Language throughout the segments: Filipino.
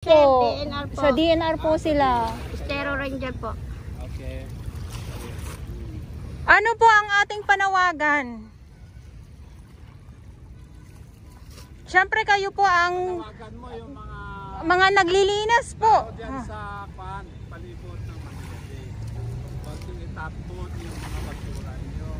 po. DNR po. Sa DNR po sila. Estero Ranger po. Okay. Ano po ang ating panawagan? Siyempre kayo po ang Tawagan mo yung mga mga naglilinis po. dyan sa pan, palibot ng. Huwag yung itapon yung mga basura nyo.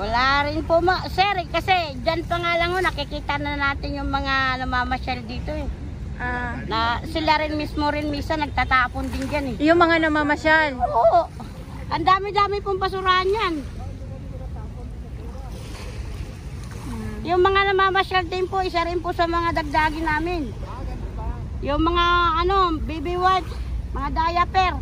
Wala rin po ma sir eh, kasi dyan pa nga lang ho, nakikita na natin yung mga namamasyal dito eh. Ah, Na sila rin mismo rin misa nagtatapon din dyan eh. yung mga namamasyal. Oo. Ang dami-dami pong basurahan yan. Yung mga namamasyal din po, isa rin po sa mga dagdagin namin. Yung mga ano, baby wipes, mga diaper.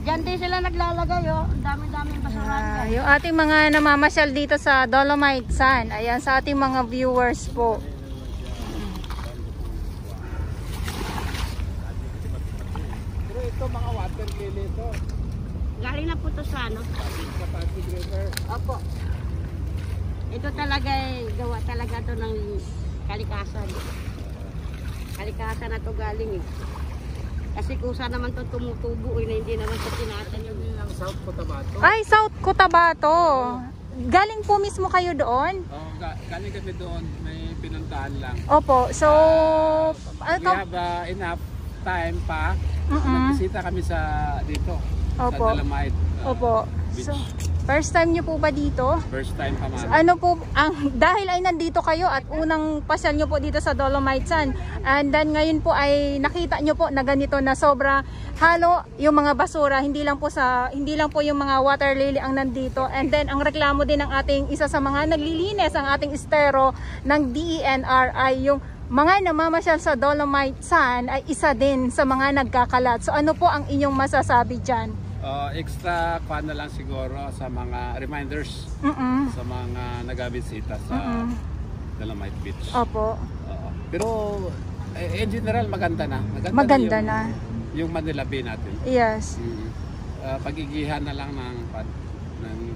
Diyan din sila naglalagay oh. Ang dami-daming basurahan Ah, yan. yung ating mga namamasyal dito sa Dolomite Sun. Ayan, sa ating mga viewers po. Pero ito mga water lily ito. Galing na po to sa ano. Sa Pasig River. Opo. Ito talaga eh, gawa talaga to ng kalikasan. Kalikasan na to galing eh. Kasi kusa naman to tumutubo eh, na hindi naman sa tinatanim. Yan ang South Cotabato. Ay, South Cotabato. Galing po mismo kayo doon? Oh, ga- galing kami doon, may pinuntahan lang. Opo. So, ano We have uh, enough time pa. Mm-mm. Nagbisita kami sa dito. Opo. Sa Dalamite. uh, Opo. beach. So, first time niyo po ba dito? First time pa mami. Ano po, ang, dahil ay nandito kayo at unang pasyal nyo po dito sa Dolomite Sun. And then ngayon po ay nakita nyo po na ganito na sobra halo yung mga basura. Hindi lang po sa hindi lang po yung mga water lily ang nandito. And then ang reklamo din ng ating isa sa mga naglilinis ang ating estero ng DENR ay yung mga namamasyal sa Dolomite Sun ay isa din sa mga nagkakalat. So ano po ang inyong masasabi dyan? Uh, extra pa na lang siguro sa mga reminders Mm-mm. sa mga nagabisita sa Mm-mm. Dalamite Beach. Opo. Oo. pero eh, in general maganda na. Maganda, Maganda yung, na. Yung Manila Bay natin. Yes. Mm. Ah, pagigihan na lang ng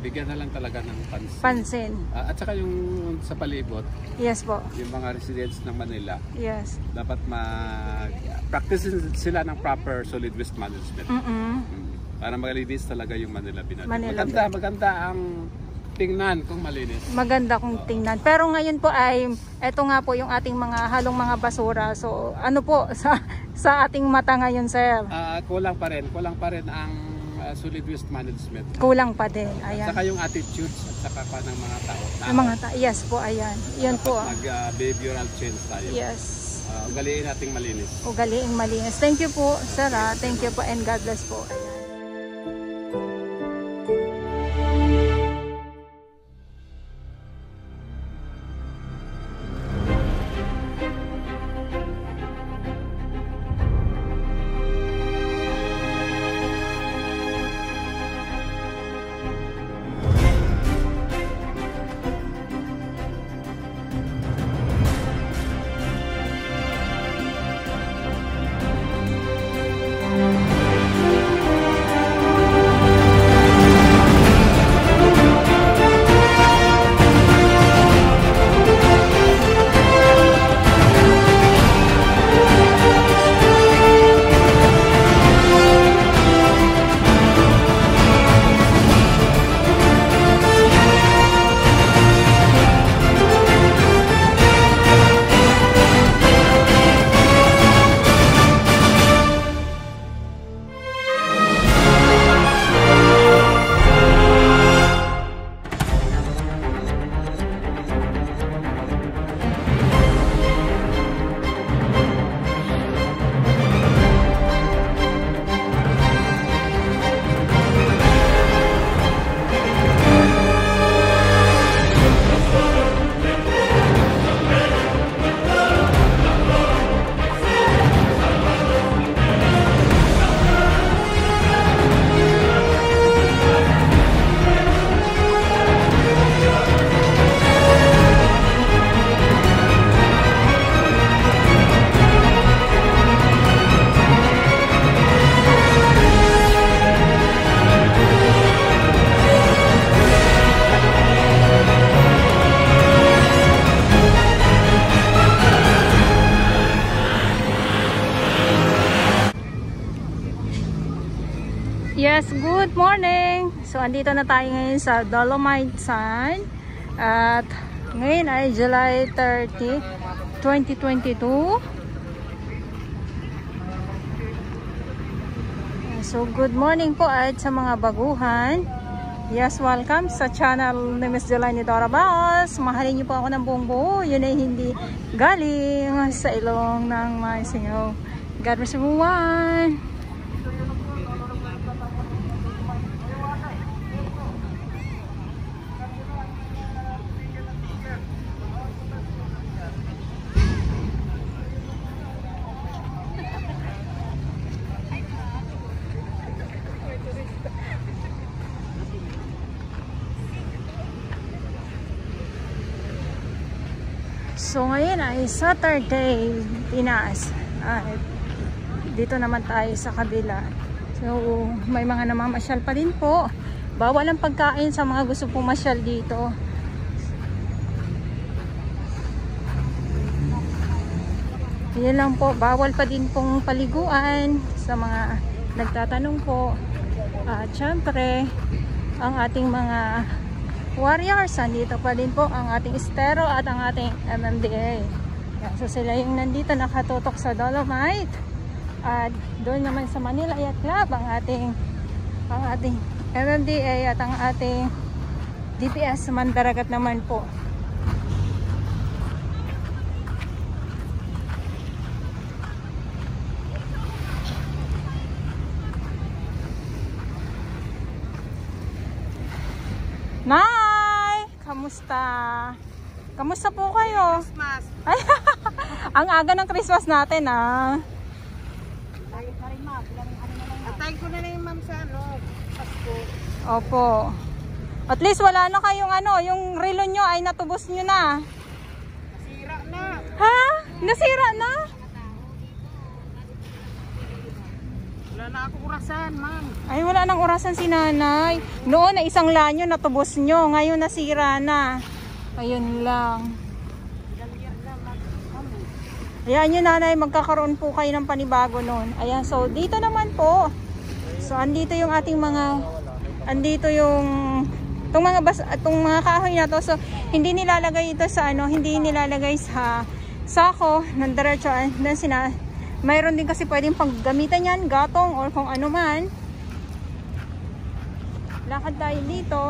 bigyan na lang talaga ng pansin. Pansin. Ah, at saka yung sa palibot, Yes po. yung mga residents ng Manila, Yes. dapat mag-practice sila ng proper solid waste management. Mm-mm. Mm. Para malinis talaga yung Manila Bay natin. Manila maganda, maganda ang tingnan kung malinis. Maganda kong tingnan. Pero ngayon po ay, eto nga po yung ating mga halong mga basura. So, ano po sa sa ating mata ngayon, sir? Ah, kulang pa rin, kulang pa rin ang ah, solid waste management. Kulang pa din. At Ayan. saka yung attitudes at saka pa ng mga tao. Yung mga ta- yes po, ayan. Yan po. Mag-behavioral change tayo. Yes. Ah, ugaliin nating malinis. Ugaliing malinis. Thank you po, sir. ah. Thank you po and God bless po. Ayan. Andito na tayo ngayon sa Dolomite Sun. At ngayon ay July 30, 2022. So, good morning po at sa mga baguhan. Yes, welcome sa channel ni Miss Jelani Dora Baos. Mahalin niyo po ako ng buong buo. Yun ay hindi galing sa ilong ng mga singaw. God bless everyone! So ngayon ay Saturday, Pinas. At dito naman tayo sa kabila. So may mga namamasyal pa din po. Bawal ang pagkain sa mga gusto pumasyal dito. Yan lang po, bawal pa din pong paliguan sa mga nagtatanong po. At syempre, ang ating mga warriors, andito pa din po ang ating estero at ang ating MMDA. Yan, so sila yung nandito nakatutok sa Dolomite. At doon naman sa Manila Yacht Club ang ating ang ating MMDA at ang ating DPS Mandaragat naman po. Kamusta? Kamusta po kayo? Christmas. Ay, ang aga ng Christmas natin ah. Atay ko na yung ma'am sa ano, Pasko. Opo. At least wala na kayong ano, yung relo nyo ay natubos nyo na. Sira na. Ha? Nasira na? Wala na ako kurasan, ma'am. Ay, wala nang orasan si nanay. Noon na isang lanyo natubos nyo. Ngayon nasira na. Ayun lang. Ayan yun nanay, magkakaroon po kayo ng panibago noon. Ayan, so dito naman po. So andito yung ating mga, andito yung, itong mga, bas, itong mga kahoy na to. So hindi nilalagay ito sa ano, hindi nilalagay sa sako ng diretso. Then sina, mayroon din kasi pwedeng paggamitan yan, gatong or kung ano man. Lakad tayo dito.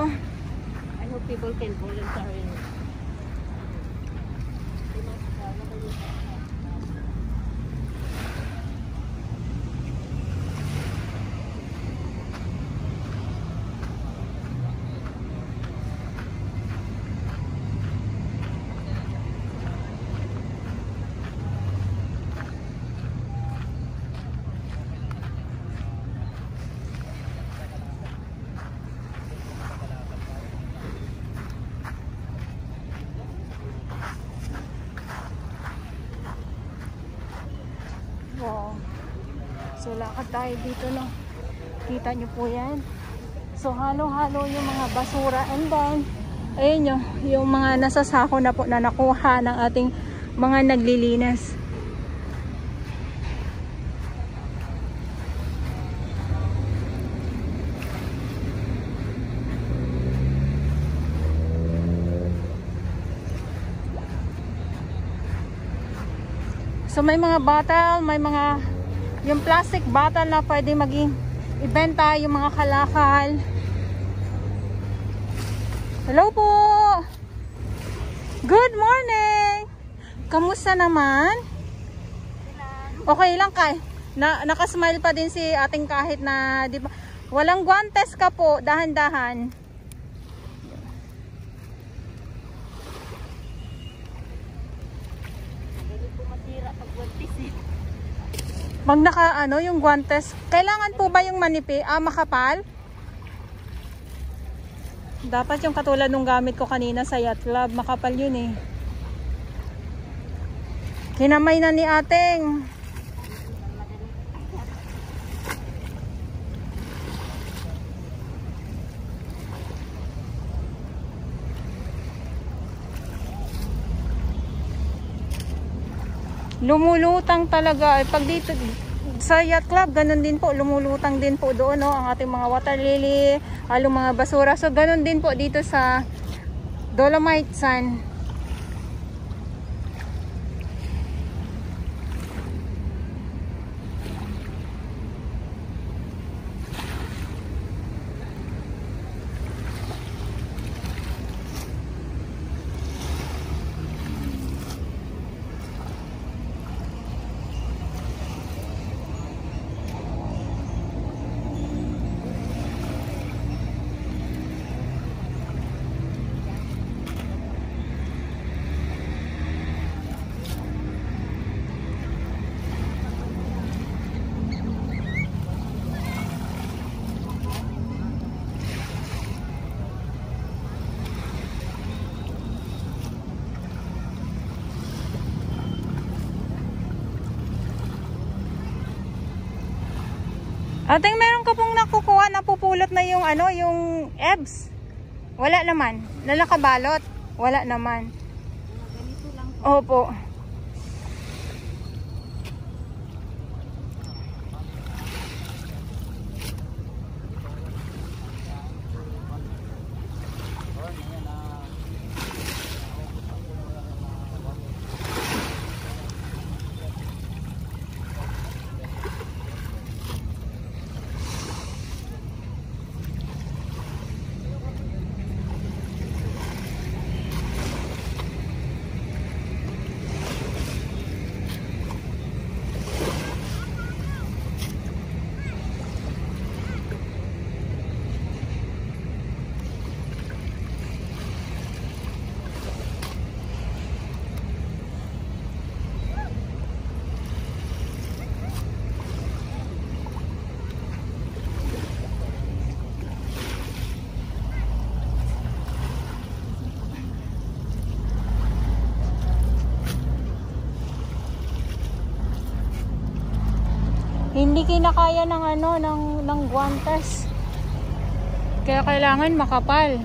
I hope people can volunteer. Wow. So lakad tayo dito no. Kita nyo po yan. So halo-halo yung mga basura and then ayun nyo, yung mga nasasako na po na nakuha ng ating mga naglilinis. So may mga bottle, may mga yung plastic bottle na pwede maging ibenta yung mga kalakal. Hello po! Good morning! Kamusta naman? Okay lang kay. Na, nakasmile pa din si ating kahit na, di ba? Walang guantes ka po, dahan-dahan. Hindi po masira pag buntis eh. Pag naka ano, yung guantes, kailangan po ba yung manipi? Ah, makapal? Dapat yung katulad nung gamit ko kanina sa yacht club, makapal yun eh. Kinamay na ni ating. Lumulutang talaga. Eh, Pag dito, sa yacht club, ganun din po, lumulutang din po doon, no, ang ating mga water lily, halong mga basura. So, ganun din po dito sa Dolomite Sun. Ating meron ka pong nakukuha, napupulot na yung ano, yung EBS. Wala naman. Nalakabalot. Wala naman. Opo. Hindi kinakaya ng ano, ng, ng guantes. Kaya kailangan makapal.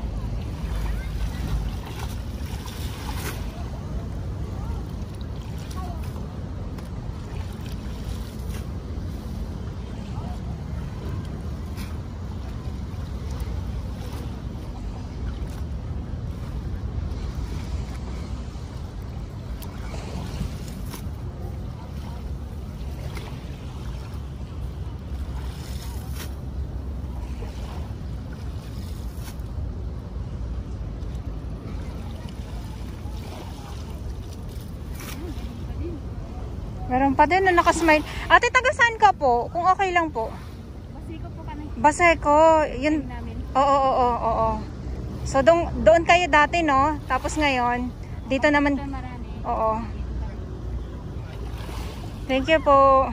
Meron pa din na nakasmile. Ate, taga saan ka po? Kung okay lang po. Basiko po kami Baseko. Yun. Oo, oo, oo, oo. So, doon, doon kayo dati, no? Tapos ngayon, dito naman. Oo. Thank you po.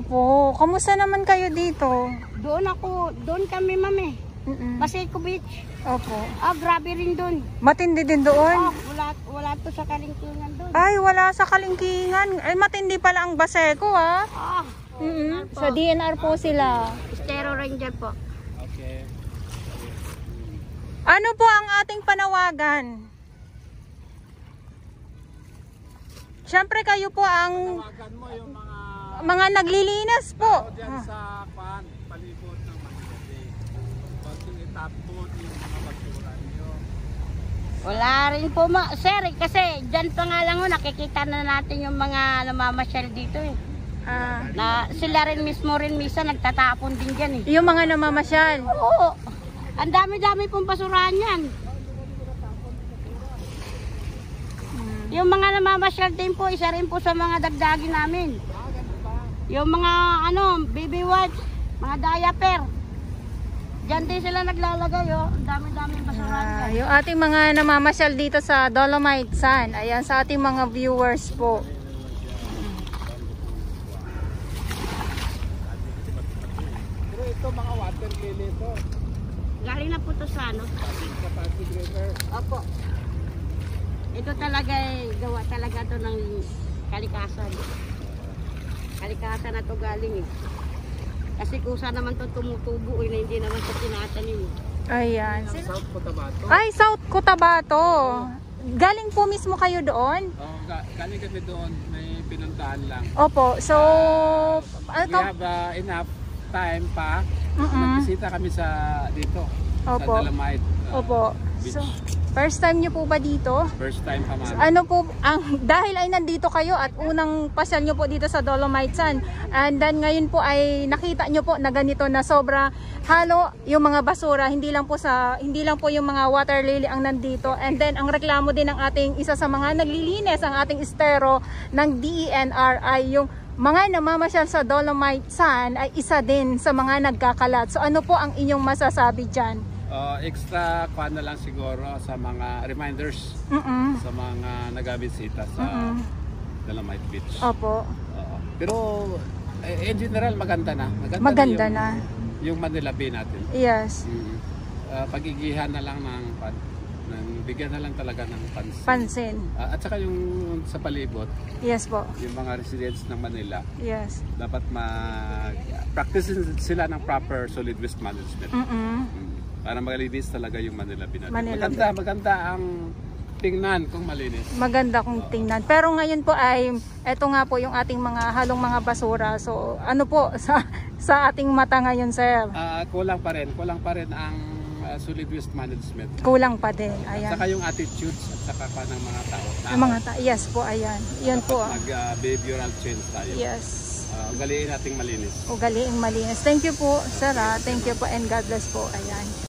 Opo. Kamusta naman kayo dito? Doon ako, doon kami mami. Mm-mm. Paseko Beach. Opo. Ah, grabe rin doon. Matindi din doon. Ah, wala, wala to sa kalingkingan doon. Ay, wala sa kalingkingan. Ay, matindi pala ang Baseco, ha? Ah, Mm-mm. Sa DNR po sila. Estero Ranger po. Okay. Ano po ang ating panawagan? Siyempre kayo po ang Tawagan mo yung mga mga naglilinis po. tao dyan sa pan, palibot ng Manila. Huwag yung itapon yung mga basura nyo. Wala rin po ma sir eh, kasi dyan pa nga lang ho, nakikita na natin yung mga namamasyal dito eh. Ah, Na sila rin mismo rin misa nagtatapon din dyan eh. yung mga namamasyal. Oo. Ang dami-dami pong basurahan yan. Yung mga namamasyal din po, isa rin po sa mga dagdagin namin. Yung mga ano, baby wipes, mga diaper. Diyan din sila naglalagay oh. Ang dami-daming basurahan Ah, yung ating mga namamasyal dito sa Dolomite Sun. Ayan, sa ating mga viewers po. Pero ito mga water lily to. Galing na po to sa ano. Sa Pasig River. Opo. Ito talaga eh, gawa talaga to ng kalikasan. Kalikasan na to galing eh. Kasi kusa naman to tumutubo eh, na hindi naman to tinatanim. eh. Ayan. South Cotabato. Ay, South Cotabato. Galing po mismo kayo doon? Oh, ga- galing kami doon, may pinuntahan lang. Opo. So, ano We have uh, enough time pa. Mm-mm. Nagbisita kami sa dito. Opo. Sa Dalamite. uh, Opo. Beach. So, first time nyo po ba dito? First time pa man. Ano po, ang, dahil ay nandito kayo at unang pasyal nyo po dito sa Dolomite Sun. And then ngayon po ay nakita nyo po na ganito na sobra halo yung mga basura. Hindi lang po sa, hindi lang po yung mga water lily ang nandito. And then ang reklamo din ng ating isa sa mga naglilinis, ang ating estero ng DENR ay yung mga namamasyal sa Dolomite Sun ay isa din sa mga nagkakalat. So ano po ang inyong masasabi dyan? Uh, extra kuha na lang siguro sa mga reminders Mm-mm. sa mga nagabisita sa Mm-mm. Dalamite Beach. Opo. Oo. pero eh, in general maganda na. Maganda, Maganda yung, na. Yung Manila Bay natin. Yes. Mm. Uh, pagigihan na lang ng, pan, ng bigyan na lang talaga ng pansin. Pansin. Ah, at saka yung sa palibot, Yes po. yung mga residents ng Manila, Yes. dapat mag practice sila ng proper solid waste management. Mm-mm. Mm. Para malinis talaga yung Manila Bay natin. Manila maganda, maganda ang tingnan kung malinis. Maganda kong tingnan. Pero ngayon po ay eto nga po yung ating mga halong mga basura. So ano po sa sa ating mata ngayon, sir? Ah, kulang pa rin, kulang pa rin ang ah, solid waste management. Kulang pa din. At Ayan. saka yung attitudes at saka pa ng mga tao. Yung mga ta- yes po, ayan. Yan po. Mag ah, behavioral change tayo. Yes. Ah, ugaliin nating malinis. Ugaliing malinis. Thank you po, sir. ah. Thank you po and God bless po. Ayan.